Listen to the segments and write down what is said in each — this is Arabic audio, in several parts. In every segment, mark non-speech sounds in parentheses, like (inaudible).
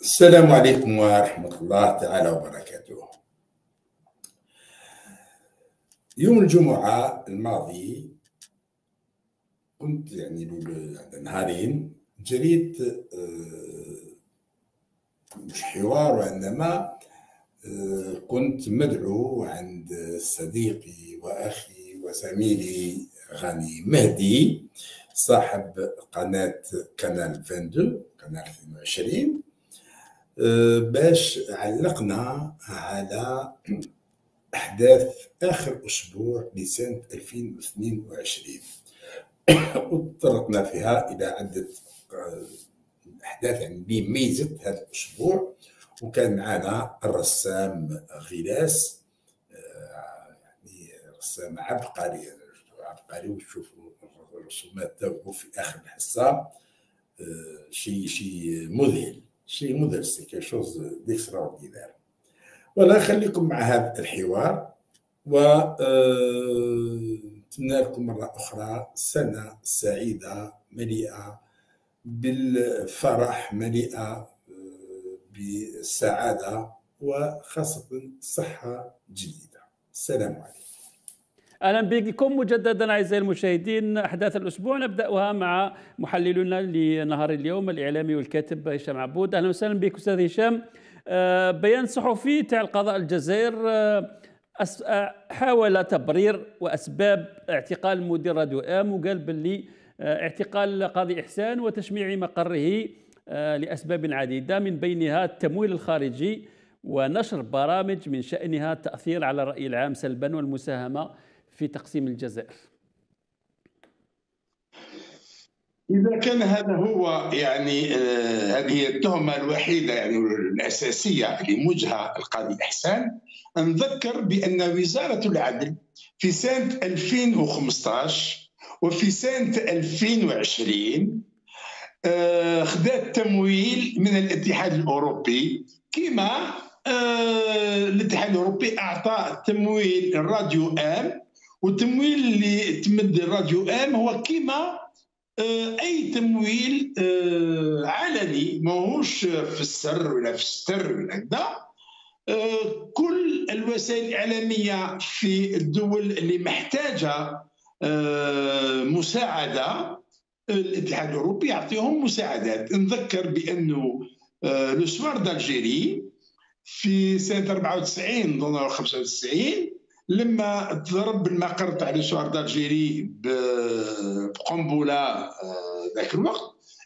السلام عليكم ورحمة الله تعالى وبركاته. يوم الجمعة الماضي كنت يعني نهارين جريت آه، مش حوار وإنما آه، كنت مدعو عند صديقي وأخي وزميلي غني مهدي صاحب قناة كانال 22 قناة 22 آه، باش علقنا على أحداث آخر أسبوع لسنة 2022 وتطرقنا (coughs) فيها إلى عدة آه، أحداث يعني اللي هذا الأسبوع. وكان معنا الرسام غلاس آه، يعني رسام عبقري عبقري وتشوفوا الرسومات تاعو في آخر الحصة شيء شيء مذهل شيء مذهل c'est quelque chose d'extraordinaire ولا خليكم مع هذا الحوار و آه، نتمنى لكم مرة أخرى سنة سعيدة مليئة بالفرح مليئة بالسعادة وخاصة صحة جيدة. السلام عليكم. أهلا بكم مجددا أعزائي المشاهدين. أحداث الأسبوع نبدأها مع محللنا لنهار اليوم الإعلامي والكاتب هشام عبود. أهلا وسهلا بك أستاذ هشام. آه، بيان صحفي تاع القضاء الجزائر آه، آه، حاول تبرير وأسباب اعتقال مدير راديو آم وقال باللي اعتقال قاضي إحسان وتشميع مقره لأسباب عديدة. من بينها التمويل الخارجي ونشر برامج من شأنها التاثير على الرأي العام سلبا والمساهمة في تقسيم الجزائر. إذا كان هذا هو يعني آه هذه التهمة الوحيدة يعني الأساسية اللي القاضي إحسان نذكر بأن وزارة العدل في سنة 2015 وفي سنة 2020 آه خذت تمويل من الاتحاد الأوروبي. كما آه الاتحاد الأوروبي أعطى تمويل الراديو آم والتمويل اللي تمد الراديو آم هو كيما آه، أي تمويل علني ماهوش في السر ولا في الستر ولا كذا. كل الوسائل الإعلامية في الدول اللي محتاجة مساعدة الاتحاد الأوروبي يعطيهم مساعدات. نذكر بأنه Le Soir d'Algérie في سنة 94 95 لما تضرب المقر تاع Le Soir d'Algérie بقنبلة آه، ذاك الوقت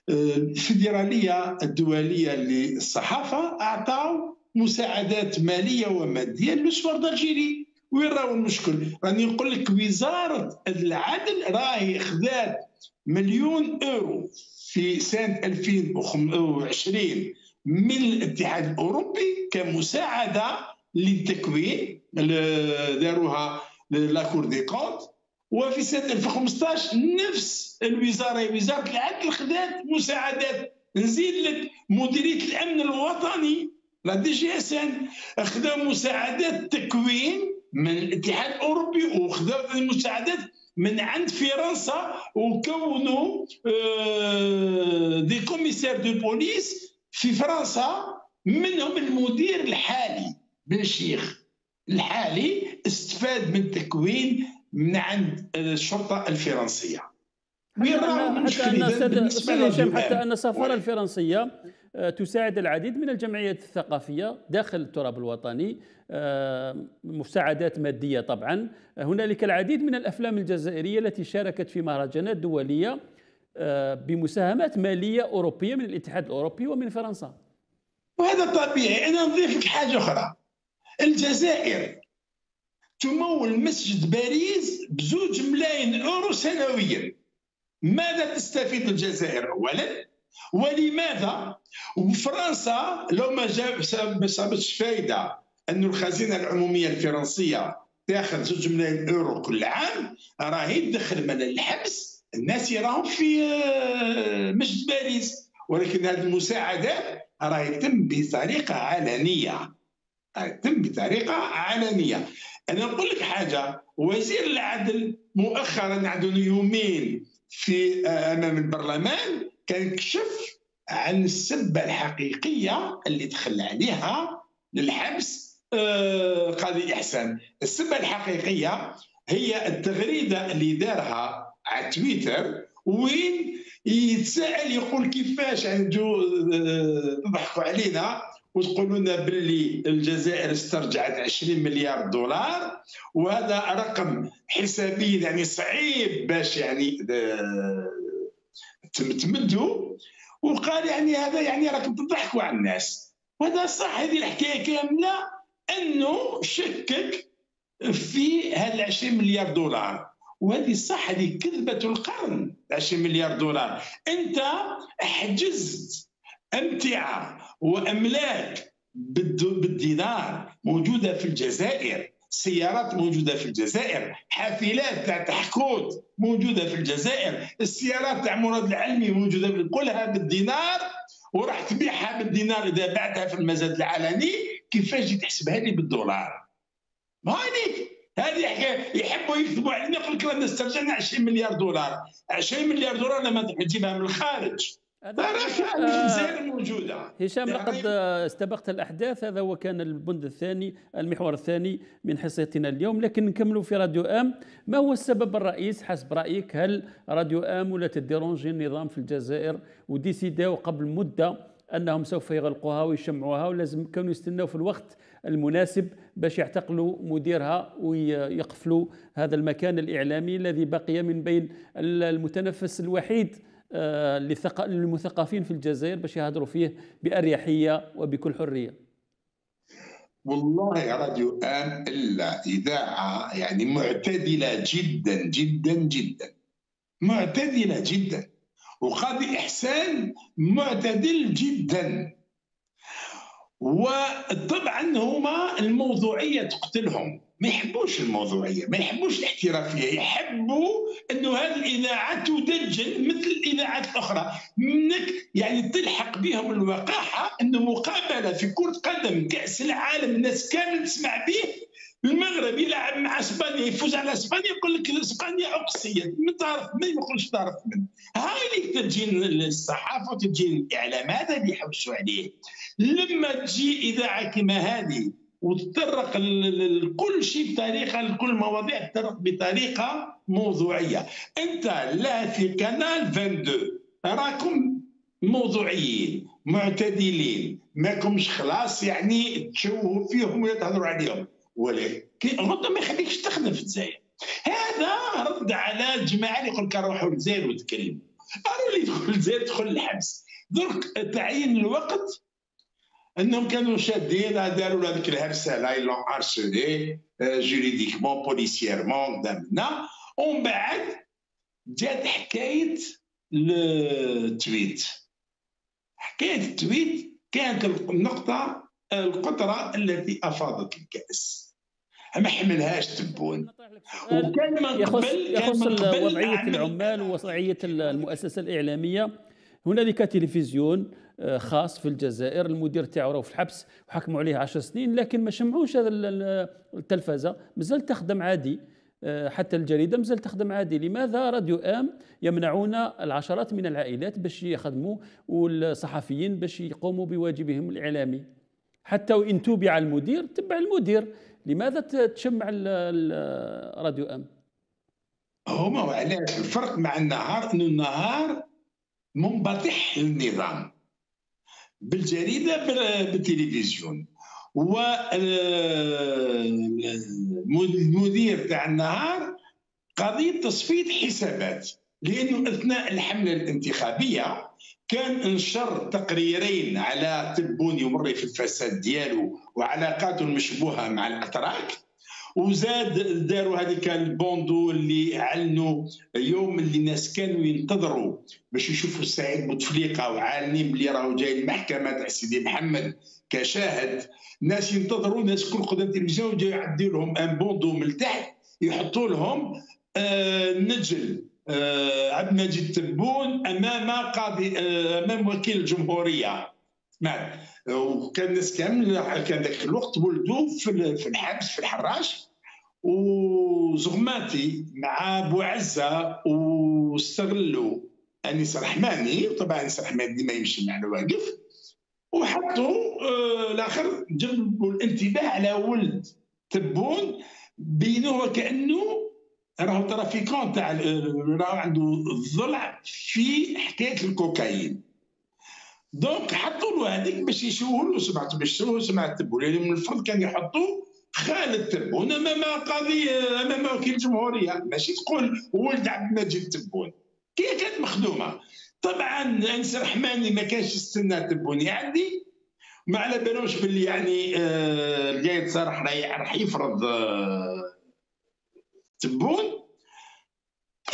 آه، الفيدرالية الدولية للصحافة أعطاو مساعدات مالية ومادية ل Le Soir d'Algérie. وين راهو المشكل؟ راني نقول لك وزارة العدل راهي خذات مليون أورو في سنة 2020 من الاتحاد الأوروبي كمساعدة للتكوين داروها la Cour des comptes. وفي سنة 2015 نفس الوزارة وزارة العدل خذات مساعدات نزيد لك مديرية الأمن الوطني la DGSN مساعدات تكوين من الاتحاد الأوروبي وخذا المساعدات من عند فرنسا وكونوا آه، des commissaires de police في فرنسا منهم المدير الحالي بن شيخ الحالي استفاد من تكوين من عند الشرطة الفرنسية. حتى أن حتى, الفرنسية آه، تساعد العديد من الجمعيات الثقافية داخل التراب الوطني آه، مساعدات مادية طبعا. هنالك العديد من الأفلام الجزائرية التي شاركت في مهرجانات دولية آه، بمساهمات مالية أوروبية من الاتحاد الأوروبي ومن فرنسا. وهذا طبيعي. أنا نضيف لك حاجة أخرى. الجزائر تمول مسجد باريس بزوج ملايين أورو سنويا. ماذا تستفيد الجزائر اولا؟ ولماذا؟ وفرنسا لو ما جاب ما صابتش فايده أن الخزينة العمومية الفرنسية تاخذ زوج ملايين اورو كل عام راهي تدخل من الحبس الناس يراهم في آه، مسجد باريس. ولكن هذه المساعدات راهي تتم بطريقة علنية. تم بطريقة علنية. أنا نقول لك حاجة وزير العدل مؤخرا عنده يومين في أمام البرلمان كان كشف عن السبه الحقيقية اللي دخل عليها للحبس. آه، قاضي إحسان السبه الحقيقية هي التغريدة اللي دارها على تويتر وين يتساءل يقول كيفاش يعني تضحكوا علينا وتقولوا لنا باللي الجزائر استرجعت 20 مليار دولار وهذا رقم حسابيا يعني صعيب باش يعني تمدوا وقال يعني هذا يعني راكم تضحكوا على الناس. وهذا صح هذه الحكاية كاملة أنه شكك في هذا 20 مليار دولار. وهذه صح هذه كذبة القرن 20 مليار دولار. أنت حجزت أمتعة وأملاك بالدينار موجودة في الجزائر. سيارات موجودة في الجزائر حافلات تاع تحكوت موجودة في الجزائر السيارات تاع مراد العلمي موجودة كلها بالدينار وراح تبيعها بالدينار إذا بعتها في المزاد العلني كيفاش تحسبها لي بالدولار؟ عليك هذه حكايه يحبوا يكتبوا علينا يقول لك رانا استرجعنا 20 مليار دولار. 20 مليار دولار لما تجيبها من الخارج. الجزائر موجودة. هشام يعني لقد استبقت الأحداث. هذا هو كان البند الثاني المحور الثاني من حصتنا اليوم. لكن نكملوا في راديو أم. ما هو السبب الرئيس؟ حسب رأيك هل راديو أم ولا تديرونجي النظام في الجزائر؟ وديسيداو قبل مدة أنهم سوف يغلقوها ويشمعوها ولازم كانوا يستناو في الوقت المناسب باش يعتقلوا مديرها ويقفلوا هذا المكان الإعلامي الذي بقي من بين المتنفس الوحيد آه، للمثقفين في الجزائر باش يهضروا فيه بأريحية وبكل حرية. والله راديو ام إلا اذاعه يعني معتدلة جدا جدا جدا. معتدلة جدا. وقاضي إحسان معتدل جدا. وطبعا هما الموضوعية تقتلهم. ما يحبوش الموضوعية ما يحبوش الاحترافية يحبوا إنه هذه الاذاعه تدجن مثل الإذاعات الأخرى. منك يعني تلحق بهم الوقاحة انه مقابلة في كرة قدم كأس العالم الناس كامل تسمع به المغرب يلعب مع إسبانيا يفوز على إسبانيا يقول لك إسبانيا اقصيت من تعرف ما يقولش تعرف من هاي اللي تجين الصحافة وتجين الإعلام هذا اللي يحوسوا عليه. لما تجي إذاعة كما هذه وتطرق لكل شيء بطريقه لكل المواضيع تطرق بطريقه موضوعية. أنت لا في قناه 22 راكم موضوعيين معتدلين. ماكمش خلاص يعني تشوهوا فيهم ولا تهضروا عليهم. ولكن غدا ما يخليكش تخدم في الجزائر. هذا رد على الجماعه اللي يقول لك روحوا للجزائر وتكلموا. قالوا لي دخل الجزائر دخل الحبس درك تعيين الوقت انهم كانوا شادين داروا هذيك الهرسه لا لون ارسلي جوريديكمون بوليسييرمون قدامنا ومن بعد جات حكايه التويت حكايه التويت كانت النقطه القطره التي افاضت الكاس ما حملهاش تبون وكان من يخص يخص وضعيه العمال ووضعية المؤسسة الإعلامية. هنالك تلفزيون. خاص في الجزائر. المدير تاعو في الحبس وحكموا عليه 10 سنين لكن ما شمعوش هذا التلفزه مازال تخدم عادي آه، حتى الجريدة مازال تخدم عادي. لماذا راديو آم يمنعون العشرات من العائلات باش يخدموا والصحفيين باش يقوموا بواجبهم الإعلامي؟ حتى وإن توبع المدير تبع المدير. لماذا تشمع راديو آم؟ هما وعلاش الفرق مع النهار إنه النهار منبطح للنظام. بالجريدة بالتلفزيون. والمدير تاع النهار قضيه تصفيه حسابات لأنه أثناء الحملة الانتخابية كان انشر تقريرين على تبوني و mari في الفساد ديالو وعلاقاته المشبوهة مع الأتراك. وزاد داروا هذيك ال bandeau اللي اعلنوا يوم اللي الناس كانوا ينتظروا باش يشوفوا سعيد بوتفليقه وعالمين بلي راهو جاي المحكمة تاع سيدي محمد كشاهد. ناس ينتظروا ناس كل قدام التلفزيون وجاي يعدي لهم un bandeau من تحت يحطوا لهم آه نجل آه عبد المجيد تبون أمام قاضي آه أمام وكيل الجمهورية. وكان الناس كامل كان ذاك الوقت ولدوا في الحبس في الحراش. وزغماتي مع بوعزه واستغلوا أنيس الرحماني. وطبعا أنيس الرحماني ديما يمشي مع الواقف. وحطوا آه الآخر جلبوا الانتباه على ولد تبون بينه وكأنه راهو trafiquant تاع راهو عنده ضلع في حكاية الكوكايين. donc حطوا له هذيك باش يشوهوا له سمعته باش يشوهوا سمعه تبون يعني من الفضل كان يحطوا خالد تبون أمام قاضي أمام وكيل الجمهوريه ماشي تقول ولد عبد المجيد تبون كي كانت مخدومة. طبعا أنس رحماني ما كانش يستنى تبوني عندي ما على بالوش باللي يعني آه صراحة راح يفرض آه تبون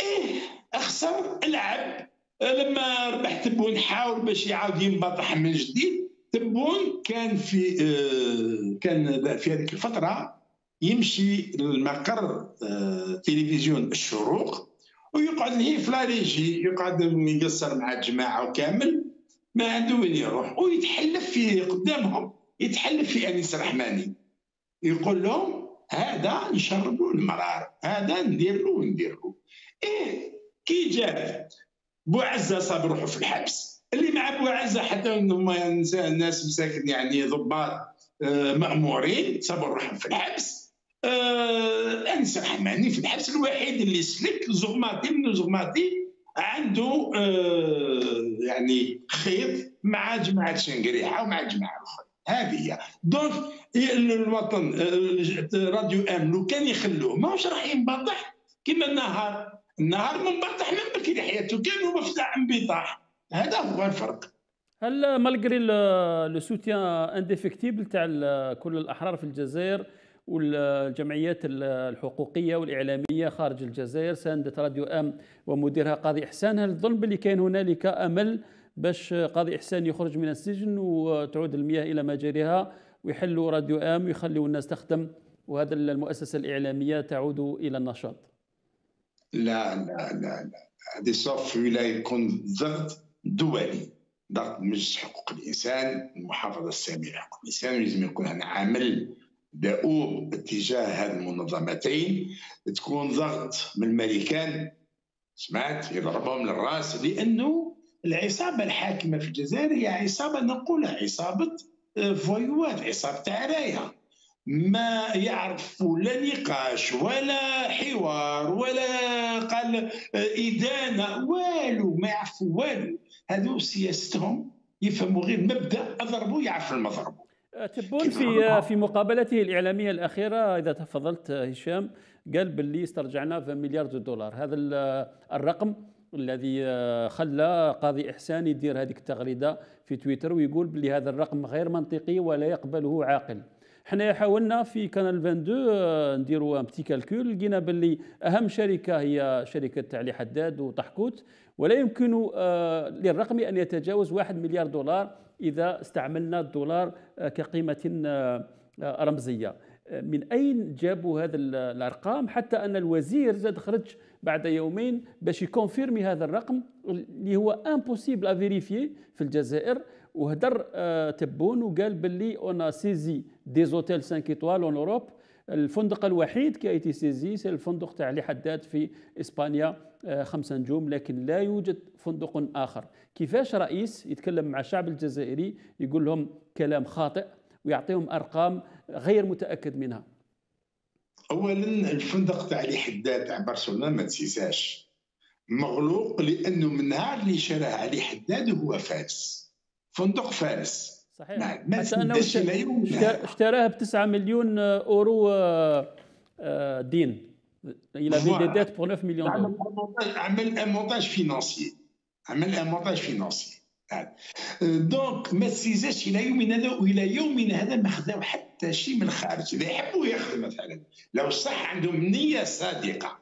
إيه أخسر العب. لما ربح تبون حاول باش يعاود ينبطح من جديد. تبون كان في آه كان في هذيك الفترة يمشي للمقر آه تلفزيون الشروق ويقعد ليه في لاريجي يقعد يقصر مع الجماعة وكامل ما عنده وين يروح ويتحلف في قدامهم يتحلف في أنيس الرحماني. يقول لهم هذا نشربوا المرار هذا ندير له إيه كي جاب بوعزة صاب روحه في الحبس. اللي مع بوعزه حتى هما الناس مساكن يعني ضباط مأمورين صابوا روحهم في الحبس. آه انس الرحماني في الحبس الوحيد اللي سلك زغماتي من زغماتي عنده آه يعني خيط مع جماعة شنقريحة ومع جماعة أخرى هذه هي. donc الوطن Radio M لو كان يخلوه ماهوش راح ينبطح. كما النهار. النهار منبطح من بكري حياته كان هو في انبطاح. هذا هو الفرق. هل malgré le soutien indéfectible تاع كل الأحرار في الجزائر والجمعيات الحقوقية والإعلامية خارج الجزائر ساندت Radio M ومديرها قاضي إحسان. هل تظن باللي كاين هنالك أمل باش قاضي إحسان يخرج من السجن وتعود المياه إلى مجاريها ويحلوا راديو أم ويخلوا الناس تخدم وهذا المؤسسة الإعلامية تعود إلى النشاط؟ لا لا لا لا. هذه صف ولا يكون ضغط دولي ضغط مجلس حقوق الإنسان المحافظة الساميه لحقوق الإنسان لازم يكون هنا عمل دؤوب اتجاه هذه المنظمتين تكون ضغط من الملكان سمعت؟ يضربهم للرأس لأنه العصابة الحاكمة في الجزائر هي عصابة نقولها عصابة فويوات عصابة عرايه ما يعرفوا لا نقاش ولا حوار ولا قال إدانة والو ما يعرفوا والو. هذو سياستهم يفهموا غير مبدأ أضربوا يعرف المضرب. تبون في في مقابلته الإعلامية الأخيرة إذا تفضلت هشام قال باللي استرجعنا 20 مليار دولار. هذا الرقم الذي خلى قاضي إحسان يدير هذه التغريدة في تويتر ويقول باللي هذا الرقم غير منطقي ولا يقبله عاقل. حنا حاولنا في كانال 22 نديروا ان بتي كالكول. لقينا باللي اهم شركة هي شركة علي حداد وطحكوت ولا يمكن للرقم أن يتجاوز 1 مليار دولار إذا استعملنا الدولار كقيمة رمزية. من أين جابوا هذا الأرقام؟ حتى أن الوزير زاد خرج بعد يومين باش يconfirmer هذا الرقم اللي هو impossible à vérifier في الجزائر. وهدر تبون وقال باللي on saisit des hôtels 5 étoiles en Europe الفندق الوحيد qui était saisi c'est الفندق تاع علي حداد في إسبانيا خمسة نجوم لكن لا يوجد فندق آخر. كيفاش رئيس يتكلم مع الشعب الجزائري يقول لهم كلام خاطئ ويعطيهم أرقام غير متأكد منها. اولا الفندق تاع علي حداد تاع برشلونة ما تسيساش مغلوق لأنه من نهار اللي شراه علي حداد هو فارس. فندق فارس. صحيح. نعم. حتى أنه اشتراه ب 9 مليون أورو دين. إلى دي ديت بور 9 مليون دولار. عمل ان مونتاج فينانسي. عمل un montage financier donc ما تsaisaش إلى يومنا هذا والى يومنا هذا ما خذاو حتى شيء من الخارج. اذا يحبوا ياخذوا مثلا. لو صح عندهم نية صادقة.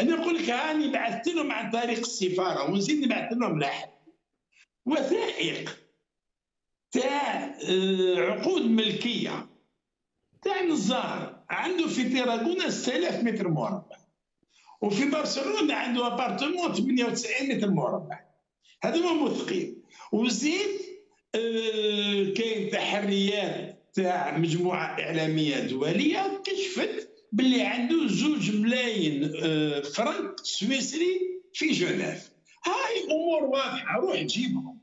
أنا نقول لك راني بعثت لهم عن طريق السفارة ونزيد نبعث لهم لاحق. وثائق. تاع عقود ملكية. تاع نزار عنده في تاراغونا 6000 متر مربع. وفي برشلونة عنده ابارتمون 98 متر مربع. هذو موثقين وزيد آه، كاين تحريات تاع مجموعة إعلامية دولية كشفت باللي عنده زوج ملايين آه، فرنك سويسري في جنيف هاي أمور واضحة روح جيبهم.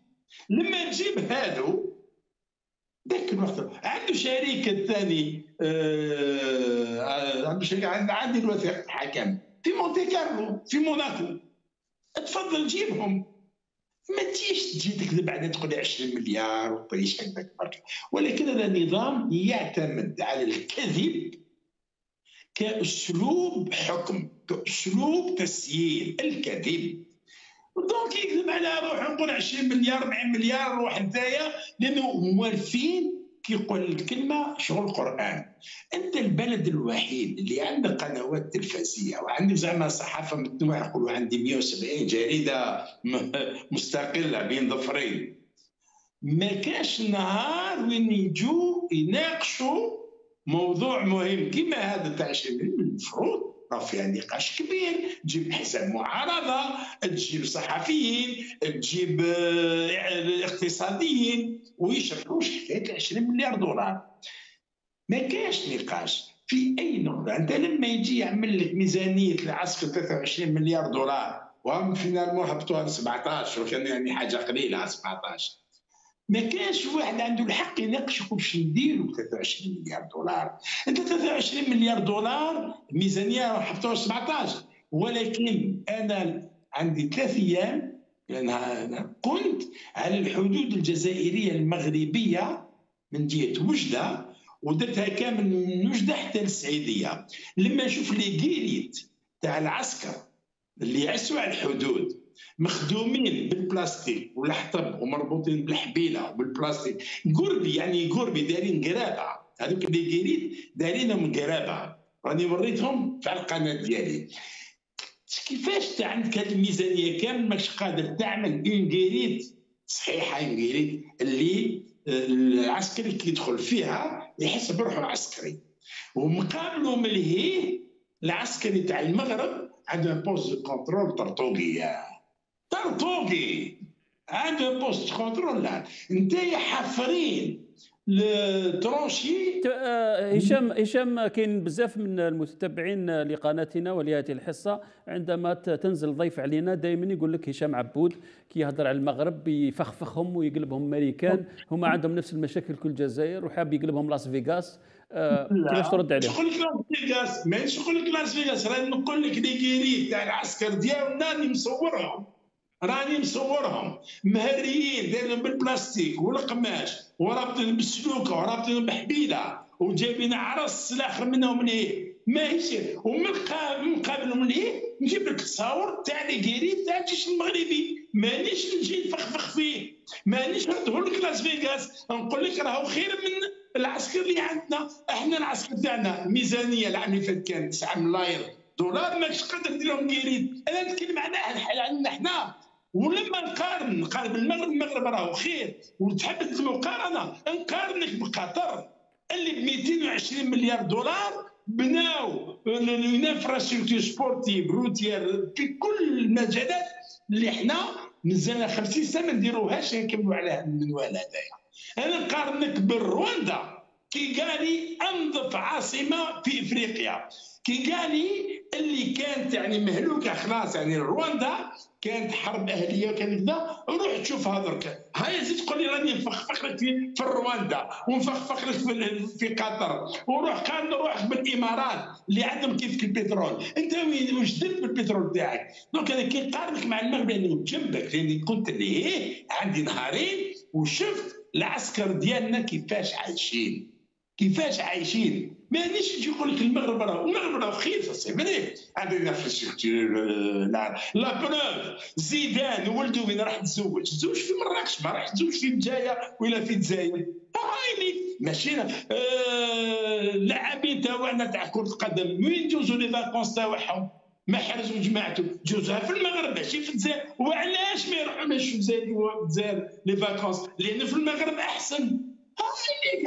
لما تجيب هادو ذاك الوقت عنده شركه ثاني آه عنده شركه عندي الوثيقه حكم. في مونتي كارلو في موناكو. تفضل جيبهم. ما تجيش تجي تكذب على تقول 20 مليار وطيش هكذاك برك. ولكن هذا النظام يعتمد على الكذب كأسلوب حكم كأسلوب تسيير الكذب. donc يكذب على روح نقول 20 مليار 40 مليار روح نتايا لأنه موالفين كيقول الكلمة شغل القرآن. أنت البلد الوحيد اللي عندك قنوات تلفزيونيه وعندك زعما صحافة متنوعة يقولوا عندي 170 جريدة مستقلة بين ظفرين. ما كاش نهار وين يجوا يناقشوا موضوع مهم. كما هذا تاع المفروض راه فيها نقاش كبير تجيب حساب معارضة تجيب صحفيين تجيب آه، اقتصاديين ويشرحوا حكاية 20 مليار دولار. ما كاش نقاش. في أي نقطة؟ أنت لما يجي يعمل لك ميزانية العسكر 23 مليار دولار وهم فينالمون هبطوها ل 17 وكان يعني حاجة قليلة 17 ما كانش واحد عنده الحق يناقش باش نديروا 23 مليار دولار. أنت 23 مليار دولار ميزانية حطوها 17 ولكن أنا عندي ثلاث أيام لأن أنا كنت على الحدود الجزائرية المغربية من جهة وجدة ودرتها كامل من وجدة حتى للسعيديه لما نشوف les تاع العسكر اللي يعسوا على الحدود مخدومين بالبلاستيك والحطب ومربوطين بالحبيلة وبالبلاستيك. قربي يعني قربي دايرين قرابة. هذوك les guérites دايرينهم قرابة. راني وريتهم في القناة ديالي. كيفاش عندك هذه الميزانية كامل ماكش قادر تعمل une guérite صحيحه une guérite اللي العسكري كي يدخل فيها يحس بروحه عسكري ومقابله ملهيه العسكري تاع المغرب عنده poste contrôle طرطوقي طرطوقي عنده poste contrôle انت حافرين ال tranchée آه، هشام هشام كاين بزاف من المتتبعين لقناتنا ولهذه الحصة. عندما تنزل ضيف علينا دائما يقول لك هشام عبود كيهضر على المغرب يفخفخهم ويقلبهم ماريكان هما عندهم نفس المشاكل كل الجزائر وحاب يقلبهم لاس فيغاس. آه كيفاش ترد عليهم؟ شغل لاس فيغاس. ماشي شغل لك لاس فيغاس. راني نقول لك les تاع العسكر ديالنا راني مصورهم. راني مصورهم. مهريين دايرين بالبلاستيك والقماش ورابطين بالسلوكة ورابطين بحبيلة وجايبين عرس الآخر منهم من إيه؟ ماهيش ومن قابل من إيه؟ نجيب لك تصاور تاع les guérites تاع الجيش المغربي. مانيش نجي نفخفخ فيه. مانيش نردهو لك لاس فيغاس. نقول لك راهو خير من العسكر اللي عندنا. إحنا العسكر تاعنا. الميزانيه العام اللي فات كانت 9 ملاير دولار. ماكش قادر ديرهم guérites أنا نتكلم على عندنا إحنا ولما نقارن نقارن بالمغرب المغرب راهو خير. وتحب المقارنة نقارنك بقطر اللي ب 220 مليار دولار بناو ال infrastructures sportives routières في كل المجالات اللي إحنا مازال 50 سنة ما نديروهاش نكملوا على المنوال هذايا أنا نقارنك بالرواندا. كيغالي أنظف عاصمة في إفريقيا. كيغالي اللي كانت يعني مهلوكة خلاص يعني رواندا كانت حرب أهلية وكان كذا روح تشوفها درك هاي زيد تقول لي راني نفخفخ لك في, في رواندا ونفخفخ لك في, في قطر وروح قارن روحك بالإمارات اللي عندهم كيف البترول. أنت وين واش درت بالبترول تاعك donc أنا كي نقارنك مع المغرب يعني جنبك لأني اللي إيه عندي نهارين وشفت العسكر ديالنا كيفاش عايشين. كيفاش عايشين؟ مانيش يجي يقول لك المغرب راه المغرب راه رخيص c'est vrai عندنا la, la preuve زيدان ولده وين راح تزوج؟ تزوج في مراكش ما راح تزوج في بجاية ولا في الجزائر. هايني ماشي اللاعبين تاعنا تاع كرة القدم. وين جوزوا les vacances تاعهم؟ محرز وجماعته جوزها في المغرب ماشي في الجزائر. وعلاش ما يروحوا في الجزائر؟ les vacances لأن في المغرب أحسن.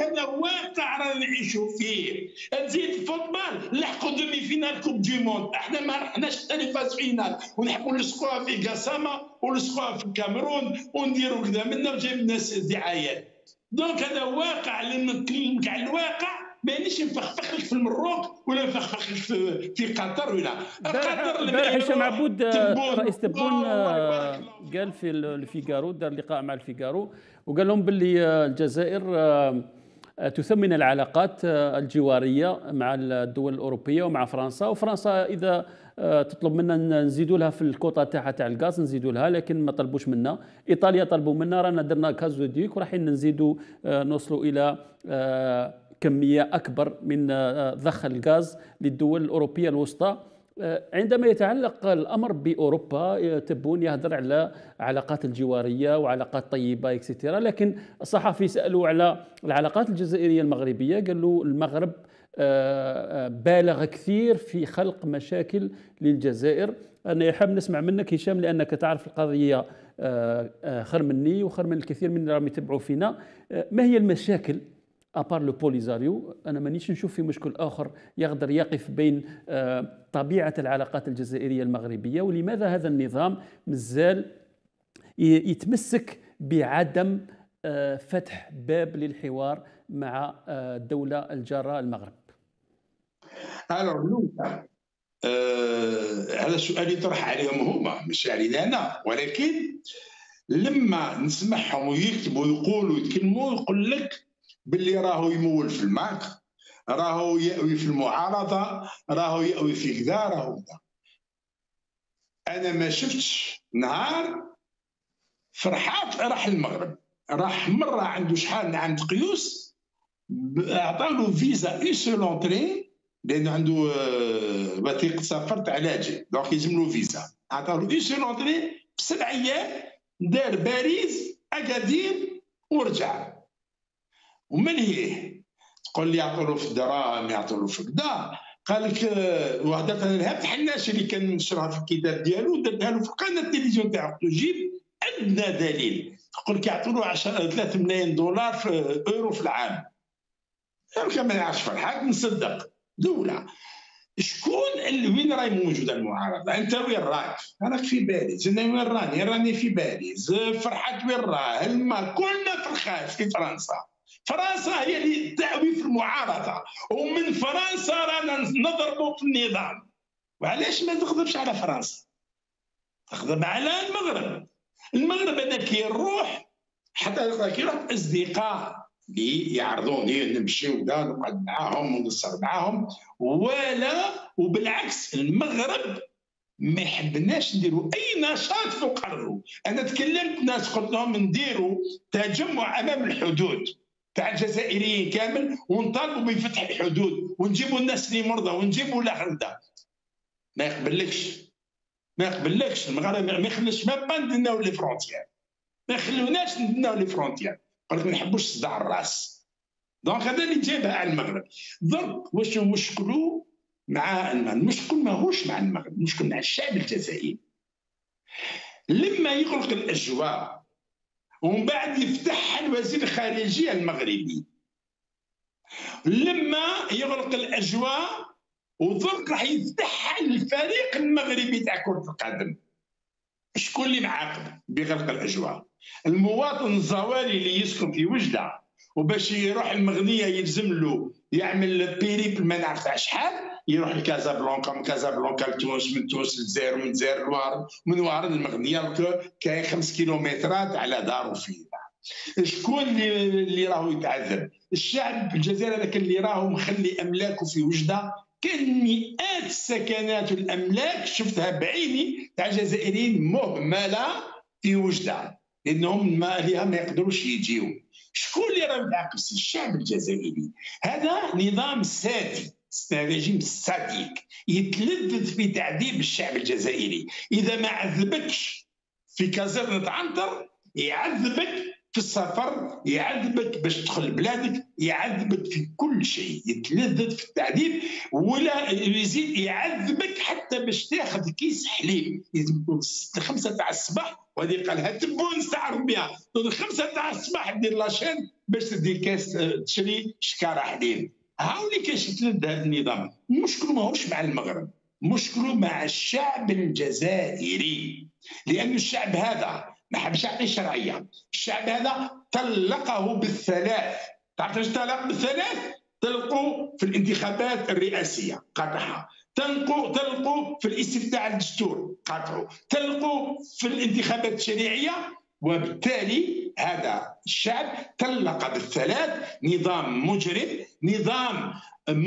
هذا واقع رانا نعيشوا فيه؟ تزيد ال football لحقوا demi-finale coupe du monde إحنا ما رحناش ثاني phase finale. ونحبوا نلصقوها في غاساما ونلصقوها في الكاميرون ونديروا كذا منا وجايب الناس دعايات donc هذا واقع اللي نكلمك على الواقع مانيش نفخفخ لك في المروك ولا نفخفخ لك في, في قطر ولا قطر البارح هشام عبود رئيس تبون قال في الفيغارو دار لقاء مع الفيغارو وقال لهم باللي الجزائر تثمن العلاقات الجوارية مع الدول الأوروبية ومع فرنسا وفرنسا إذا تطلب منا نزيدوا لها في الكوطة تاعها تاع الغاز نزيدوا لها لكن ما طلبوش منا. إيطاليا طلبوا منا رانا درنا gazoduc ورايحين نزيدوا نوصلوا إلى كمية أكبر من ضخ الغاز للدول الأوروبية الوسطى. عندما يتعلق الأمر بأوروبا تبون يهدر على علاقات الجوارية وعلاقات طيبة اكسترا لكن الصحفي سألوا على العلاقات الجزائرية المغربية. قال له المغرب بالغ كثير في خلق مشاكل للجزائر. أنا حاب نسمع منك هشام لأنك تعرف القضية خير مني وخير من الكثير من اللي راهم يتبعوا فينا. ما هي المشاكل ابار لو بوليزاريو أنا مانيش نشوف في مشكل آخر يقدر يقف بين طبيعة العلاقات الجزائرية المغربية ولماذا هذا النظام مازال يتمسك بعدم فتح باب للحوار مع الدولة الجاره المغرب؟ ألو هذا السؤال يطرح عليهم هما مش علينا أنا ولكن لما نسمعهم ويكتبوا ويقولوا ويتكلموا يقول لك باللي راهو يمول في الماك راهو يأوي في المعارضة راهو يأوي في كذا راهو كذا. أنا ما شفتش نهار فرحات راح المغرب. راح مرة عنده شحال عند قيوس عطاو فيزا une seule entrée لأن عنده وثيقة سفر تاع لاجئ donc يلزم له فيزا. عطاو une seule entrée بسبع أيام دار باريس أكادير ورجع. ومن هي؟ تقول لي يعطوا في الدراهم يعطوا في كذا قال لك أنا لها حناش اللي كان نشرها في الكتاب ديالو درتها له في قناة التلفزيون تاعو تجيب أدنى دليل. تقول لك يعطوا له 3 ملايين دولار في أورو في العام. كان ما يعرفش فرحات نصدق. دولة. شكون اللي وين راهي موجودة المعارضة؟ أنت وين راك؟ راك في باريس. أنا وين راني؟ راني في باريس. فرحات وين راه الما كلنا في الخارج في فرنسا. فرنسا هي اللي تأوي في المعارضة ومن فرنسا رانا نضربوا في النظام. وعلاش ما تغضبش على فرنسا؟ تغضب على المغرب. المغرب أنا كي يروح حتى كي يروح أصدقاء اللي يعرضوني نمشي وكذا نقعد معاهم ونقصر معاهم. ولا وبالعكس المغرب ما يحبناش نديروا أي نشاط فوق أنا تكلمت ناس قلت لهم نديروا تجمع أمام الحدود. تاع الجزائريين كامل ونطالبوا بفتح الحدود ونجيبوا الناس اللي مرضى ونجيبوا الآخر ما يقبلكش. ما يقبلكش. المغرب ما يخليش ما با ندناو les frontières. ما يخلوناش ندناو les frontières. قالك ما نحبوش صداع الراس. donc هذا اللي جابها على المغرب. درك واش مشكلو مع المشكل ماهوش مع المغرب. المشكل مع الشعب الجزائري. لما يغلق الأجواء ومن بعد يفتحها الوزير الخارجية المغربي. لما يغلق الأجواء وظل راح يفتحها الفريق المغربي تاع كرة القدم. شكون اللي معاقب بغلق الأجواء؟ المواطن الزوالي اللي يسكن في وجدة وباش يروح المغنية يلزم له يعمل périple ما نعرف شحال؟ يروح لكازابلانكا من كازابلانكا لتونس من تونس للجزائر من الجزائر لوهران من وهران لمغنية كاين خمس كيلومترات على دارو فيه شكون اللي اللي راهو يتعذب؟ الشعب الجزائري هذاك اللي راهو مخلي املاكه في وجدة. كان مئات السكنات والاملاك شفتها بعيني تاع جزائريين مهملة في وجدة. لأنهم ما عليها ما يقدروش يجيو. شكون اللي راه يتعكس الشعب الجزائري. هذا نظام سادي. ريجيم ساديك يتلذذ في تعذيب الشعب الجزائري. إذا ما عذبكش في كازرنة عنتر يعذبك في السفر يعذبك باش تدخل بلادك يعذبك في كل شيء. يتلذذ في التعذيب ولا يزيد يعذبك حتى باش تاخذ كيس حليب. خمسة تاع الصباح وهذه قالها تبون نستعرف بها خمسة تاع الصباح دير la chaîne باش تدي كاس تشري شكارة حليب هاولي كيشتلد هذا النظام؟ المشكل ماهوش مع المغرب مشكله مع الشعب الجزائري. لأن الشعب هذا ما حبش يعطي شرعية الشعب هذا طلقه بالثلاث. تعرف طلق بالثلاث؟ طلقوا في الانتخابات الرئاسية قطعها تلقوا تلقوا في الاستفتاء على الدستور قطعوا تلقوا في الانتخابات التشريعية وبالتالي هذا الشعب طلق بالثلاث نظام مجرم نظام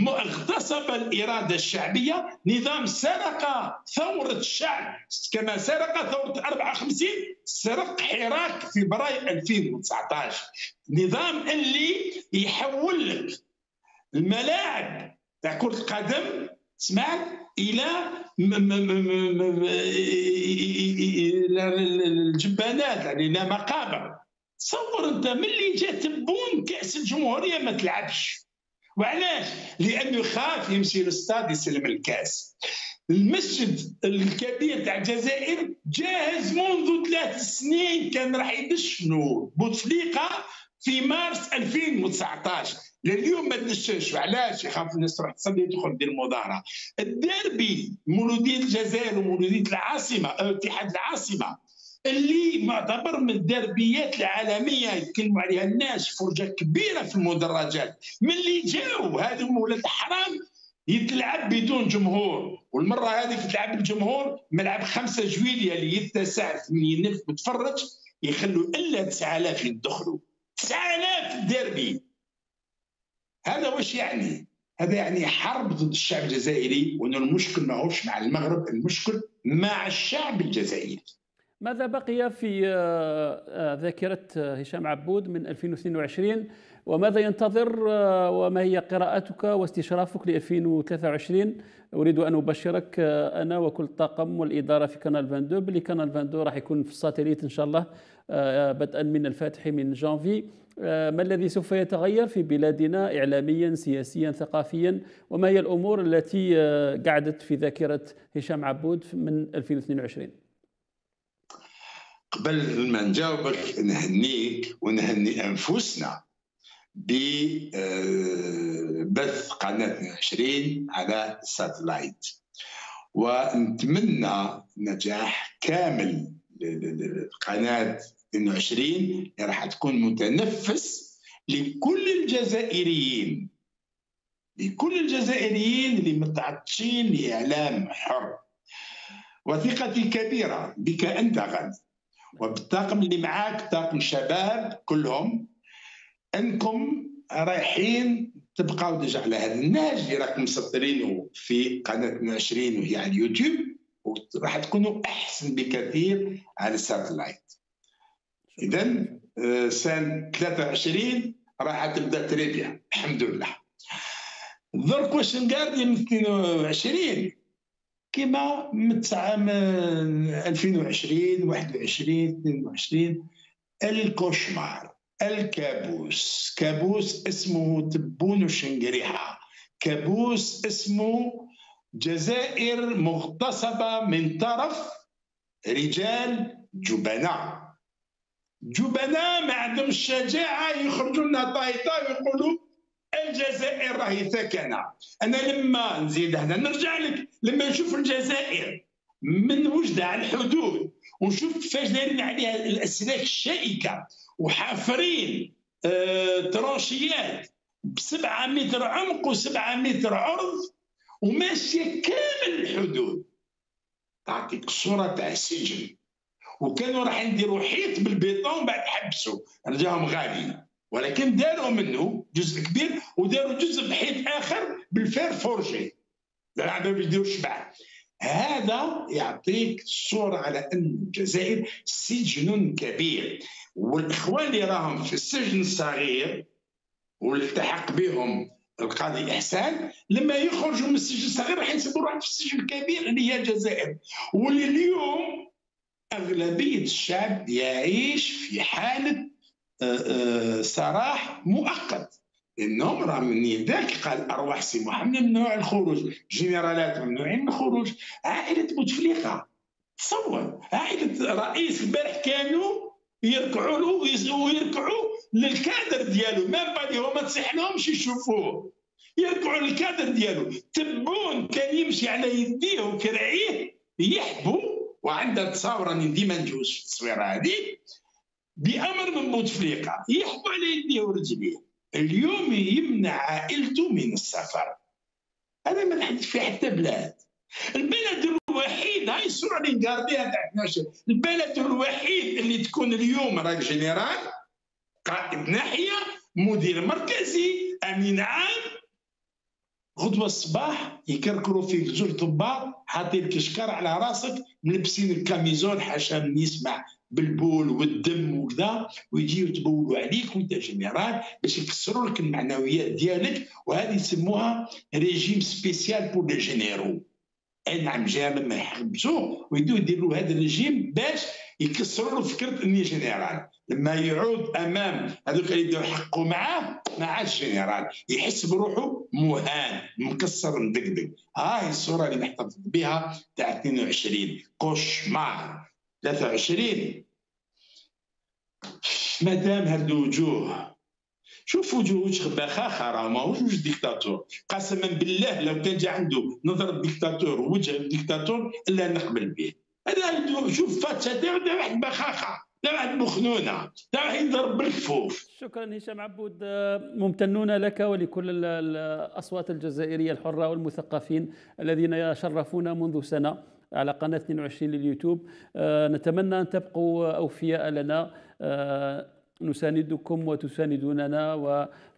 اغتصب الإرادة الشعبية نظام سرق ثورة الشعب. كما سرق ثورة 54 سرق حراك فبراير 2019 نظام اللي يحول لك الملاعب تاع كرة القدم سمعت إلى الجبانات يعني لا مقابر. تصور انت ملي جات بون كأس الجمهورية ما تلعبش. وعلاش؟ لأنه يخاف يمشي للاستاد يسلم الكأس. المسجد الكبير تاع الجزائر جاهز منذ ثلاث سنين كان راح يدشنوا بوتفليقه في مارس 2019 لليوم ما دشنش علاش يخاف الناس تروح تصلي تدخل دير المظاهرة؟ الديربي مولودية الجزائر ومولودية العاصمة اتحاد العاصمة اللي معتبر من الدربيات العالمية يتكلموا عليها الناس فرجة كبيرة في المدرجات. من اللي جاوا هذو ولاد الحرام يتلعب بدون جمهور. والمرة هذه تلعب الجمهور ملعب 5 جويليا اللي يتسع 80000 متفرج يخلوا إلا 9000 يدخلوا 9000 الديربي هذا واش يعني؟ هذا يعني حرب ضد الشعب الجزائري وان المشكل ماهوش مع المغرب المشكل مع الشعب الجزائري. ماذا بقي في آه، آه، ذاكرة هشام عبود من 2022 وماذا ينتظر آه، وما هي قراءتك واستشرافك ل 2023 أريد أن أبشرك أنا وكل الطاقم والإدارة في Canal 22 بلي Canal 22 راح يكون في ال satellite إن شاء الله بدءا من الفاتح من جانفي. ما الذي سوف يتغير في بلادنا إعلاميا سياسيا ثقافيا؟ وما هي الأمور التي قعدت في ذاكرة هشام عبود من 2022 قبل ما نجاوبك نهنيك ونهني أنفسنا ببث قناه 20 على ساتلايت. ونتمنى نجاح كامل لقناه 22 اللي راح تكون متنفس لكل الجزائريين. لكل الجزائريين اللي متعطشين لإعلام حر. وثقتي كبيرة بك أنت غد. وبالطاقم اللي معاك طاقم شباب كلهم انكم رايحين تبقاو déjà على هذا النهج اللي راكم مسطرينه في قناه 20 وهي على اليوتيوب وراح تكونوا أحسن بكثير على ال satellite. اذا آه، سنة 23 راح تبدأ très bien الحمد لله. درك واش نقال من 22 كما عام 2020 21 22 الكوشمار الكابوس. كابوس اسمه تبون وشنقريحة. كابوس اسمه جزائر مغتصبة من طرف رجال جبناء جبناء ما عندهم الشجاعة يخرجوا لنا طايطة ويقولوا الجزائر راهي ثكنة أنا لما نزيد هنا نرجع لك. لما نشوف الجزائر من وجدة على الحدود ونشوف كيفاش دايرين عليها الأسلاك الشائكة. وحافرين آه ترانشيات بسبعة متر عمق وسبعة متر عرض وماشية كامل الحدود. تعطيك صورة تاع السجن. وكانوا راح يديروا حيط بالبيطون بعد حبسوا. رجاهم غاليين. ولكن داروا منه جزء كبير وداروا جزء بحيث آخر بالفير فورجي. هذا بيديروا شبع هذا يعطيك صورة على أن الجزائر سجن كبير. والإخوان اللي راهم في السجن الصغير والتحق بهم القاضي إحسان لما يخرجوا من السجن الصغير راح ينسبوا روحهم في السجن الكبير اللي هي الجزائر. واليوم أغلبية الشعب يعيش في حالة سراح مؤقت. انهم راه من ذاك قال أرواح سي محمد ممنوع الخروج. جنرالات ممنوعين من الخروج. عائلة بوتفليقه تصور. عائلة رئيس البارح كانوا يركعوا له ويركعوا للكادر ديالو. même pas هما تصيح لهمش يشوفوه. يركعوا للكادر ديالو. تبون كان يمشي على يديه وكراعيه يحبوا وعندها تصاور راني ديما ندوز في التصويره هذه. بأمر من بوتفليقه يحبوا على يديه ورجليه اليوم يمنع عائلته من السفر. هذا ما نحدث في حتى بلاد. البلد الوحيد هاي الصورة اللي نقارديها تاع 12 البلد الوحيد اللي تكون اليوم راك جنرال قائد ناحية مدير مركزي أمين عام غدوة الصباح يكركروا فيك زوج طباط حاطين كشكر على راسك ملبسين ال combinaison حاشا من يسمع بالبول والدم وكذا ويجيو يتبولوا عليك وانت جنرال باش يكسروا لك المعنويات ديالك. وهذه يسموها régime spécial pour les généraux. أي نعم جا لما يحبسوه ويدوا يديروا هذا الريجيم باش يكسروا له فكره اني جنرال. لما يعود أمام هذوك اللي يبداو يحقوا معاه ما عادش جنرال. يحس بروحه مهان مكسر مدقدق. هاي الصورة اللي محتفظ بها تاع 22 cauchemar. 23 مادام هادو وجوه شوف وجوه وجه بخاخة راه ماهوش وجه ديكتاتور. قسما بالله لو كان جا عنده نظرة ديكتاتور ووجه ديكتاتور إلا نقبل به. هذا شوف فاتشه تاعو واحد بخاخة واحد مخنونه تاع يضرب بالكفوف شكرا هشام عبود ممتنون لك ولكل الأصوات الجزائرية الحرة والمثقفين الذين شرفونا منذ سنة على قناة 22 لليوتيوب. آه، نتمنى أن تبقوا أوفياء لنا. آه، نساندكم وتساندوننا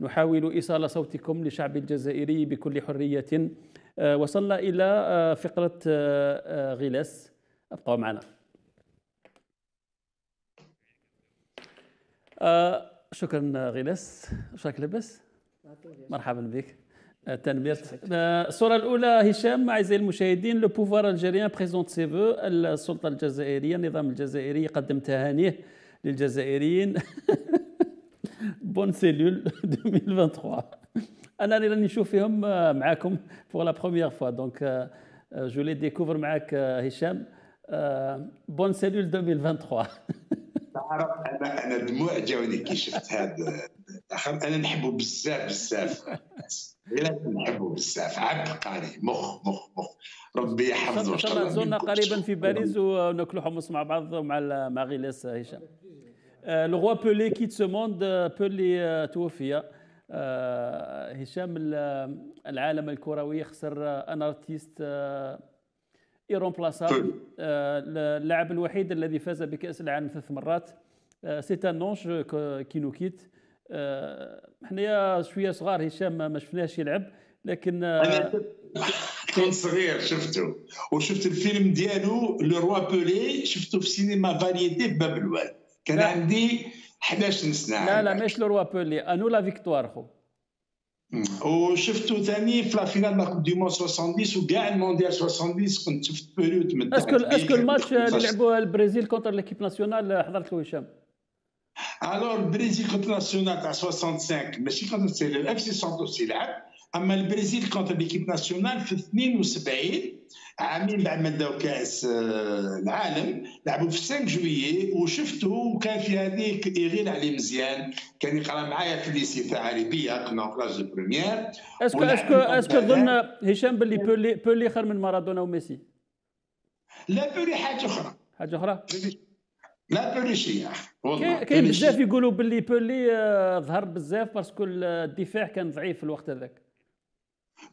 ونحاول إيصال صوتكم للشعب الجزائري بكل حرية. آه، وصلنا إلى فقرة غلاس ابقوا معنا. آه شكرا غلاس واش راك؟ مرحبا بك. تنمية الصورة الأولى هشام أعزائي المشاهدين le pouvoir algérien présente ses vœux السلطة الجزائرية النظام الجزائري يقدم تهانيه للجزائريين. bonne cellule 2023 أنا راني نشوف فيهم معاكم pour la première fois donc je les découvre معاك هشام. bonne cellule 2023 (laughs) تعرف أنا أنا دموع جاوني كي شفت هذا أنا نحبه بزاف بزاف. نحبه بزاف. عبقري. مخ مخ مخ. ربي يحفظه إن شاء الله تزورنا قريبا في باريس وناكلوا حمص مع بعض مع مع هشام. le roi Pelé quitte ce monde بولي توفي. هشام العالم الكروي خسر un artiste irremplaçable اللاعب الوحيد الذي فاز بكأس العالم ثلاث مرات c'est un ange qui nous quitte حنايا شوية صغار هشام ما شفناهش يلعب لكن كنت صغير شفته. وشفت الفيلم ديالو le roi Pelé شفته في سينما فاريتي باب الواد كان عندي 11 سنه لا لا ماشي le roi Pelé à nous la victoire خو وشفتو ثاني في la finale la coupe du monde 70 وكاع المونديال 70 كنت شفت période من parce que parce que ال match اللي لعبوه البرازيل contre l'équipe nationale حضرت له هشام alors البرازيل contre nationale تاع 65 ماشي contre c'est le FC Santos يلعب اما البرازيل contre l'équipe nationale في 72 عامين بعد ما داو كاس العالم لعبوا في 5 جويي وشفته وكان في هذيك يغير عليه مزيان كان يقرأ معايا في lycée تاع عربية كنا classe de première est-ce que اسكو est-ce que تظن هشام باللي بولي بولي خير من مارادونا وميسي؟ لا بولي حاجة أخرى. حاجة أخرى؟ لا بولي شي والله. كاين بزاف يقولوا باللي بولي ظهر بزاف parce que الدفاع كان ضعيف في الوقت هذاك.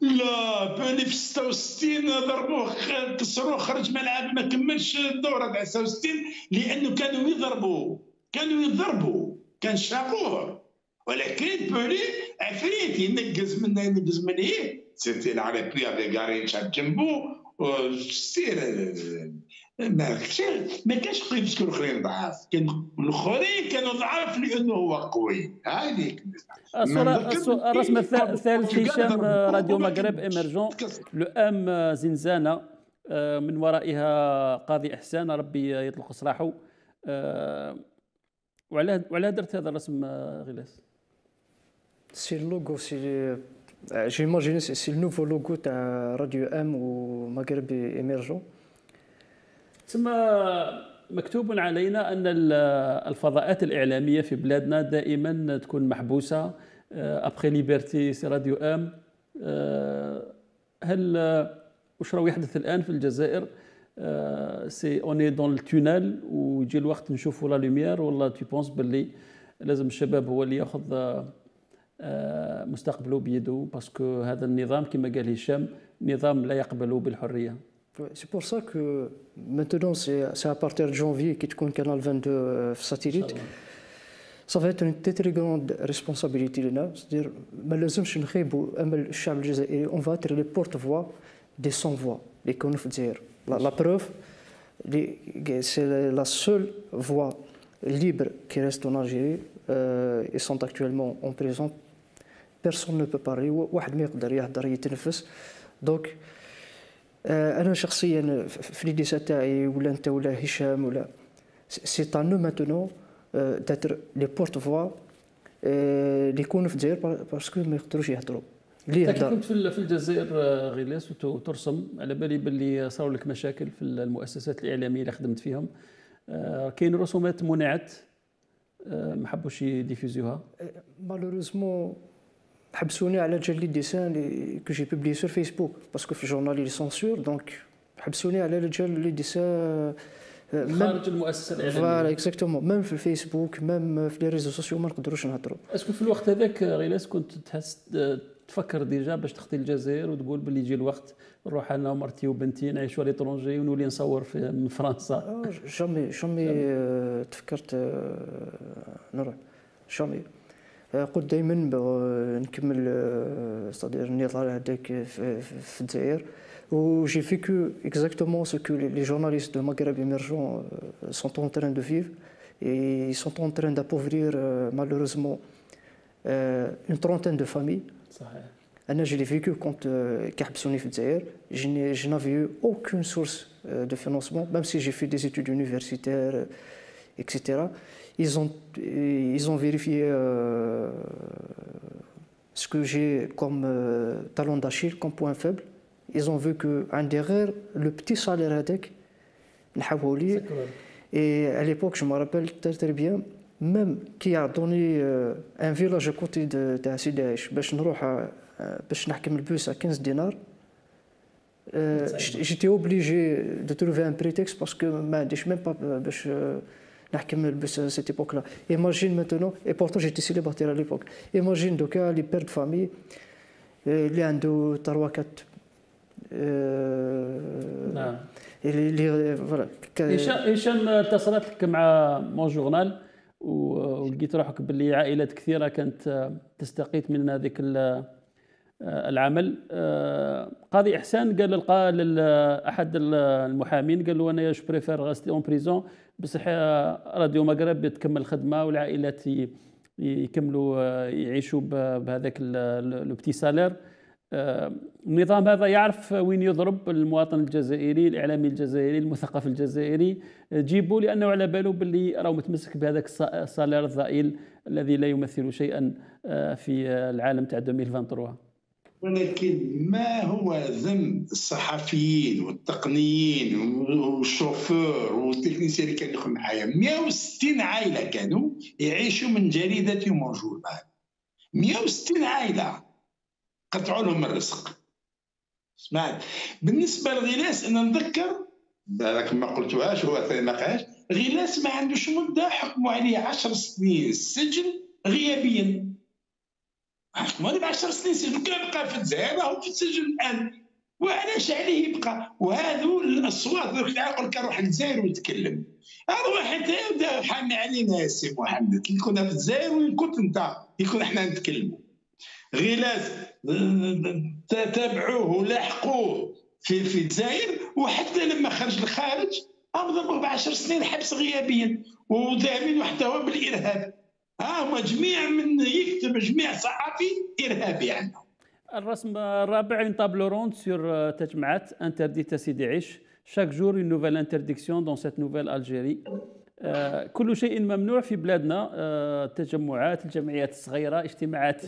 لا باني في 66 ضربوه كسروه خرج ملعب ما كملش الدوره تاع 66 لأنه كانوا يضربوا كانوا يضربوا كان شاقوه. ولكن بولي عفريت ينقز منه ينقز من إيه سيتي العربيه افيك جنبو سير ما ما كانش قوي باسكو الاخرين ضعاف كان الاخرين كانوا ضعاف لأنه هو قوي هذيك الرسم الثالث هشام راديو مغرب ايمرجون لو ام زنزانه من ورائها قاضي إحسان ربي يطلق سراحه. وعلى وعلى درت هذا الرسم غيلاس. c'est ال logo si j'imagine c'est ال nouveau logo تاع Radio M و Maghreb émergent تسمى مكتوب علينا أن الفضاءات الإعلامية في بلادنا دائما تكون محبوسة après Liberté c'est Radio M. هل واش راه يحدث الآن في الجزائر؟ si on est dans ال tunnel ويجي الوقت نشوفوا la lumière ولا tu penses باللي لازم الشباب هو اللي يأخذ مستقبله بيده parce que هذا النظام كما قال هشام نظام لا يقبل بالحرية. C'est pour ça que maintenant, c'est à partir de janvier qu'il compte Canal 22 satellite. Ça va être une très grande responsabilité. C'est-à-dire, on va être les porte-voix des sans-voix, les confidières. La, preuve, c'est la seule voix libre qui reste en Algérie. Euh, ils sont actuellement en prison. Personne ne peut parler. Donc, أنا شخصيا في ليديسا تاعي ولا أنت ولا هشام ولا سي ان نو ماتونو تاتر لي بورت فوا اللي يكونوا في الجزائر parce que ما يقدروش يهضروا. اللي يهضر كنت في الجزائر غيلاس وترسم على بالي باللي صاروا لك مشاكل في المؤسسات الإعلامية اللي خدمت فيهم. كاين رسومات منعت ما حبوش ي diffuser وها؟ malheureusement حبسوني على جال les dessins que j'ai publiés sur Facebook parce que في ال journal les censures donc حبسوني على جال les dessins خارج المؤسسة الإعلامية. voilà exactement même في الفيسبوك même في les réseaux sociaux ما نقدروش نهضروا. est-ce que في الوقت هذاك غيلاس كنت تحس تفكر déjà باش تخطي الجزائر وتقول باللي يجي الوقت نروح أنا ومرتي وبنتي نعيشوا l'étranger ونولي نصور في من فرنسا؟ jamais jamais تفكرت نروح. jamais قلت دائما نكمل صدير النضال هذاك في الجزائر où j'ai vécu exactement ce que les journalistes de Maghreb émergent sont en train de vivre et ils sont en train d'appauvrir malheureusement une trentaine de familles. صحيح. أنا je l'ai vécu quand كحبسوني في الجزائر je n'avais eu aucune source de financement même si j'ai fait des études universitaires etc. ils ont, ils ont vérifié euh, ce que j'ai comme euh, talon d'Achille, comme point faible. Ils ont vu que derrière le petit salaire avec, et à l'époque, je me rappelle très très bien, même qui a donné euh, un village à côté de, de Sidi Aïch, باش نروح باش نحكم البوس à 15 dinars. Euh, J'étais obligé de trouver un prétexte parce que ما عنديش même pas باش نحكم البس à cette époque-là. Imagine maintenant, et pourtant j'étais célibataire à l'époque. Imagine donc les pères de famille اللي عنده 3 4 نعم اللي voilà هشام اتصلت لك مع mon journal ولقيت روحك باللي عائلات كثيره كانت تستقيت من هذيك العمل قاضي احسان قال للقى احد المحامين قال له أنا je préfère rester en prison بصح راديو مغرب تكمل الخدمة والعائلات يكملوا يعيشوا بهذاك le petit salaire. النظام هذا يعرف وين يضرب المواطن الجزائري الإعلامي الجزائري المثقف الجزائري. جيبوا لأنه على باله باللي راه متمسك بهذاك السالير الضئيل الذي لا يمثل شيئا في العالم تاع 2023 ولكن ما هو ذنب الصحفيين والتقنيين والشوفور والتكنيسيين اللي كانوا يخدموا معايا؟ 160 عائلة كانوا يعيشوا من جريده موجوده 160 عائلة قطعوا لهم الرزق. سمعت؟ بالنسبة لغلاس أنا نذكر هذاك ما قلتوهاش هو ثاني ما قالش غلاس ما عندوش مدة حكموا عليه 10 سنين سجن غيابيا. عليه ب 10 سنين سجن كان بقى في الجزائر راهو في السجن الآن. وعلاش عليه يبقى؟ وهذو الأصوات يقول لك روح للجزائر ويتكلم. روح انت حامي علينا يا سي محمد كي كنا في الجزائر وين كنت أنت يكون إحنا نتكلموا. غلاس تابعوه ولاحقوه في في الجزائر وحتى لما خرج للخارج ضربوه ب 10 سنين حبس غيابيا وداعمين حتى هو بالإرهاب. ها هما جميع من يكتب جميع صحفي إرهابي عنده الرسم الرابع une table ronde sur تجمعات interdite à Sidi عيش chaque jour une nouvelle interdiction dans cette nouvelle Algérie. كل شيء ممنوع في بلادنا التجمعات الجمعيات الصغيرة اجتماعات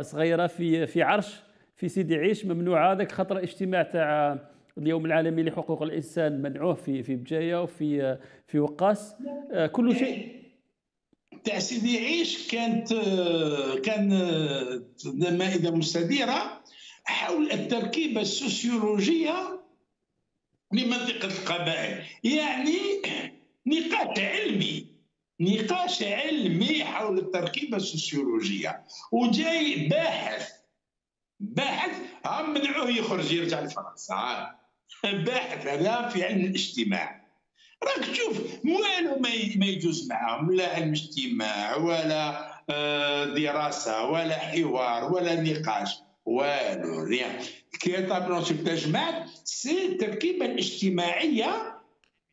صغيرة في في عرش في سيدي عيش ممنوعه هذاك خطر اجتماع تاع اليوم العالمي لحقوق الإنسان منعوه في في بجاية وفي في وقاص. آه، كل شيء تاع سيدي عيش كانت كان مائدة مستديرة حول التركيبة السوسيولوجية لمنطقة القبائل. يعني نقاش علمي نقاش علمي حول التركيبة السوسيولوجية. وجاي باحث باحث هم منعوه يخرج يرجع لفرنسا. باحث هذا في علم الاجتماع. راك تشوف والو ما يجوز معاهم لا علم اجتماع ولا آه، دراسة ولا حوار ولا نقاش. والو rien qu'en appelant ce تجمع c'est التركيبة الاجتماعية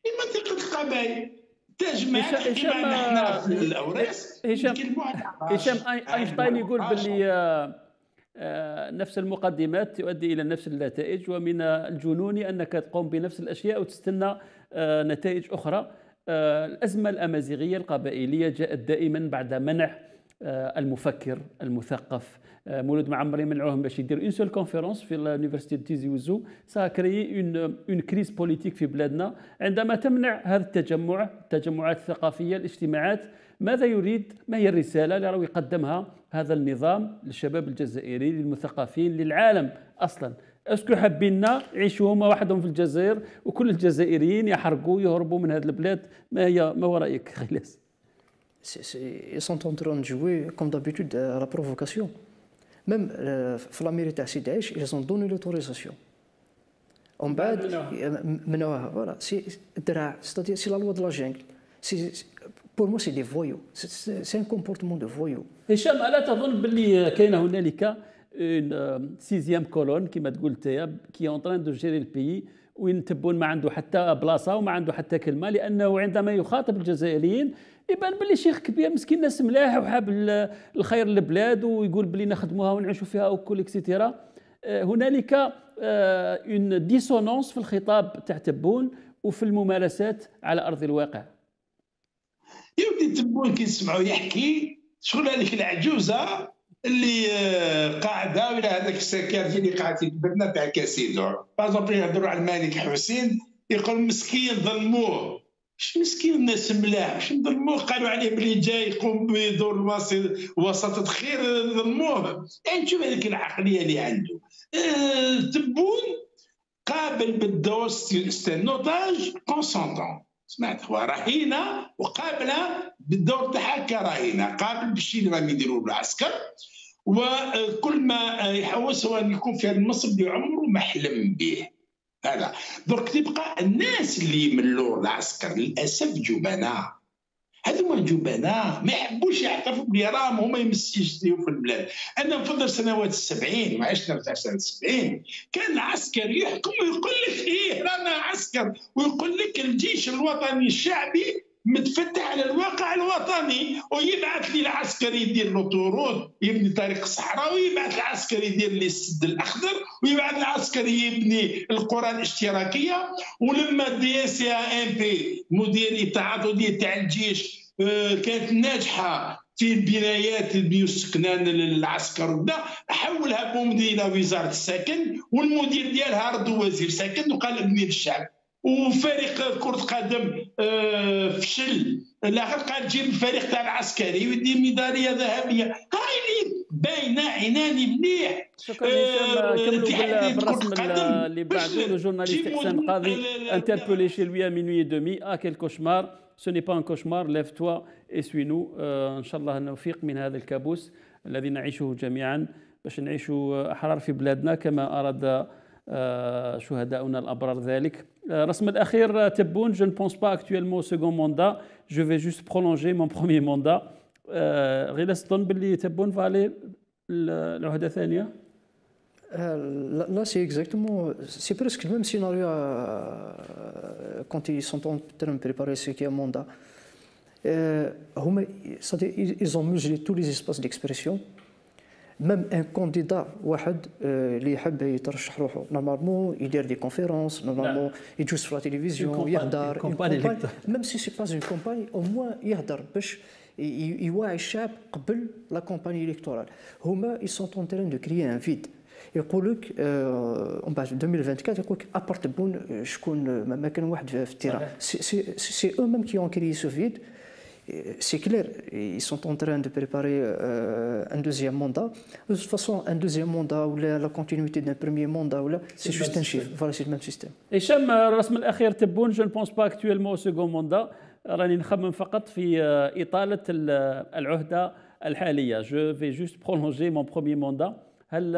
لمنطقه القبائل. تجمع هشام نحن في الأوراس هشام هشام أينشتاين يقول باللي آه، نفس المقدمات تؤدي إلى نفس النتائج ومن الجنون أنك تقوم بنفس الأشياء وتستنى آه، نتائج أخرى. آه، الأزمة الأمازيغية القبائلية جاءت دائما بعد منع المفكر المثقف مولود معمري منعوهم باش يدير une seule conférence في l'université تيزي وزو ça a créé une une crise politique في بلادنا. عندما تمنع هذا التجمع التجمعات الثقافية الاجتماعات ماذا يريد؟ ما هي الرسالة؟ اللي راه يقدمها هذا النظام للشباب الجزائري للمثقفين للعالم أصلا. est-ce que حابين يعيشوا هما وحدهم في الجزائر وكل الجزائريين يحرقوا يهربوا من هذه البلاد. ما هي ما هو رأيك غيلاس؟ ils sont en train de jouer comme d'habitude à la provocation. Même في la mairie تاع سيدي عيش ils ont donné l'autorisation. ومن بعد منعوها voilà c'est الدراع c'est la loi de la jungle pour moi c'est des voyous c'est un comportement de voyou هشام الا تظن باللي كاين هنالك une cinquième colonne كما تقول انت qui est en train de gérer ال pays وين تبون ما عنده حتى بلاصه وما عنده حتى كلمه لأنه عندما يخاطب الجزائريين يبان باللي شيخ كبير مسكين ناس ملاح وحاب الخير للبلاد ويقول باللي نخدموها ونعيشوا فيها وكل et cetera هنالك une dissonance في الخطاب تاع تبون وفي الممارسات على أرض الواقع. يبدي تبون كي تسمعوا يحكي شغل هذيك العجوزة اللي آه، قاعدة ولا هذاك السكر اللي قاعد يتبنى تاع كاسيدور par exemple يهضروا على الملك حسين يقول مسكين ظلموه. مش مسكين الناس ملاح؟ مش نظلموه؟ قالوا عليه بلي جاي يقوم بدور وسط خير ظلموه. يعني شوف هذيك العقلية اللي عنده. أه تبون قابل بالدور c'est un otage consentant. سمعت هو رهينة وقابلة بالدور تاعها كرهينة قابل بالشيء اللي راهم يديروا العسكر. وكل ما يحوس هو أن يكون في المنصب اللي عمره ما حلم به. هذا. درك تبقى الناس اللي يملوا العسكر للأسف جبناء هذوما جبناء ما يحبوش يعترفوا بلي راهم هما يمسيو في البلاد. أنا نفضل سنوات السبعين وعشنا تاع سنه السبعين. كان العسكر يحكم ويقول لك إيه رانا عسكر. ويقول لك الجيش الوطني الشعبي متفتح على الواقع الوطني ويبعث لي العسكري يدير لوتورود يبني طريق الصحراوي ويبعث العسكري يدير لي السد الأخضر ويبعث العسكري يبني القرى الاشتراكية. ولما دي اس إم بي مدير التعاطدي تاع الجيش آه، كانت ناجحة في البنايات البيوسكنان للعسكر وكذا حولها بومدينه وزارة السكن والمدير ديالها رد وزير سكن وقال ابني للشعب. وفريق كرة قدم آه، فشل. الآخر قال جيب الفريق تاع العسكري ويدي ميدالية ذهبية. هاي اللي باينة عيناني مليح. شكرا آه بالرسم اللي بعده لو جورناليست حسين قاضي. انتربولي chez lui à minuit et demi. Ah quel cauchemar. Ce n'est pas un cauchemar. Lève-toi et suis-nous. ان شاء الله نفيق من هذا الكابوس الذي نعيشه جميعا باش نعيشوا احرار في بلادنا كما اراد شهداؤنا الابرار ذلك رسم الاخير تبون je ne pense pas actuellement au second mandat je vais juste prolonger mon premier (laughs) mandat غير تظن باللي تبون فالي العهده الثانيه Là, c'est exactement, c'est presque le même scénario quand ils sont en train de préparer ce qui est un mandat. Ils ont mesuré tous les espaces d'expression. même un candidat واحد اللي يحب يترشح روحه normalement يدير des conférences normalement يجوز في التلفزيون يهدر même si c'est pas en campagne au moins يهدر باش يوعي الشعب قبل لا كومباني الكتورال هما اي سون اون ترين دو كريي ان فيد يقول لك ومن بعد 2024 يقول لك ابار تبون شكون ما كان واحد في التيران سي أو ميم كي اون كريي سو فيد c'est clair, ils sont en train de préparer euh, un deuxième mandat. De toute façon, un deuxième mandat ou la, la continuité d'un premier mandat, c'est juste un chiffre. Voilà, c'est le même système. هشام الرسم الاخير تبون جو ne pense pas actuellement au second mandat راني نخمم فقط في اطاله العهده الحاليه جو في جوست برولونجي مون بروميي موندا هل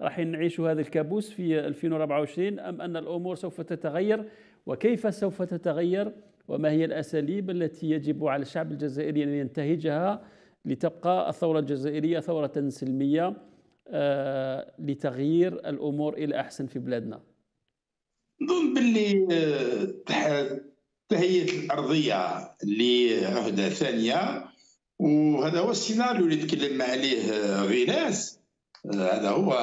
راح نعيش هذا الكابوس في 2024 ام ان الامور سوف تتغير وكيف سوف تتغير وما هي الأساليب التي يجب على الشعب الجزائري أن ينتهجها لتبقى الثورة الجزائرية ثورة سلمية آه لتغيير الأمور إلى أحسن في بلادنا؟ نظن باللي تهيئة الأرضية لعهدة ثانية وهذا هو السيناريو اللي تكلم عليه غيلاس هذا هو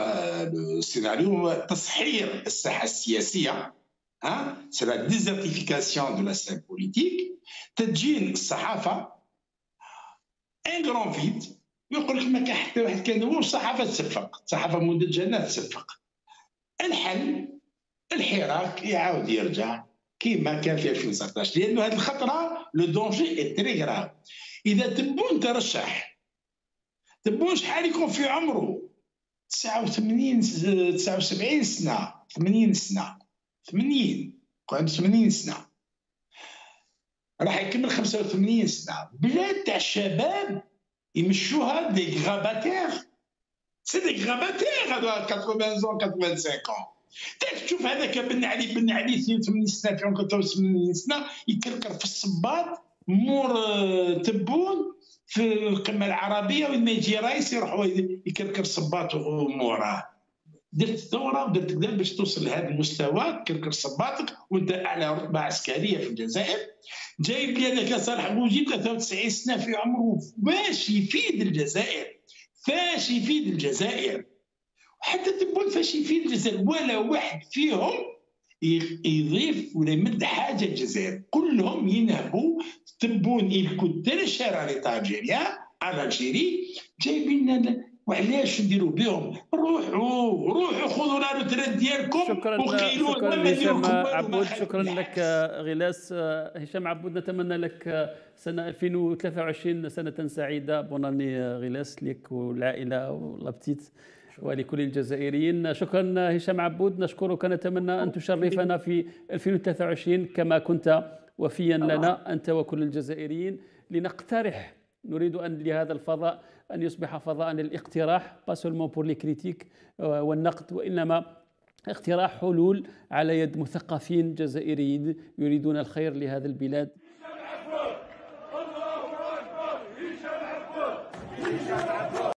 السيناريو تصحير الساحة السياسية. ها c'est la désertification de la scène politique تدجين الصحافه un grand vide يقول لك ما كان حتى واحد كان هو الصحافة تصفق الصحافه مدجنه تصفق. الحل الحراك يعاود يرجع كيما كان في 2019 لأنه هذه الخطرة لو دونجي تري غراف إذا تبون ترشح تبون شحال يكون في عمره؟ 89 79 سنة 80 سنة. 80 عنده 80 سنة. راح يكمل 85 سنة. بلاد تاع الشباب يمشوها دي غاباتير c'est des grabataires هذا 80 زون 85 تاك تشوف هذاك بن علي بن علي 82 سنة في عمره 83 سنة يكركر في الصباط مور تبون في القمة العربية وين ما يجي رايس يروح يكركر صباط وموراه. درت ثوره ودرت كذا باش توصل لهذا المستوى كركر صباطك وانت أعلى رتبة عسكرية في الجزائر. جايب لي هذاك صالح بوجيب 93 سنة في عمره باش يفيد الجزائر؟ فاش يفيد الجزائر؟ حتى تبون فاش يفيد الجزائر ولا واحد فيهم يضيف ولا يمد حاجة الجزائر. كلهم ينهبوا تبون يلكو على الجيريا على الجيري. جايبين وعلاش نديروا بهم؟ روحوا روحوا خذوا لنا الترند ديالكم شكرا شكرا هشام عبود شكرا لك غلاس. هشام عبود نتمنى لك سنة 2023 سنة سعيدة. بوناني غلاس لك والعائلة والأبتيت ولكل الجزائريين. شكرا هشام عبود. نشكرك نتمنى أن تشرفنا في 2023 كما كنت وفيا لنا أنت وكل الجزائريين. لنقترح نريد أن لهذا الفضاء أن يصبح فضاء للاقتراح pas seulement pour les critiques والنقد وإنما اقتراح حلول على يد مثقفين جزائريين يريدون الخير لهذا البلاد.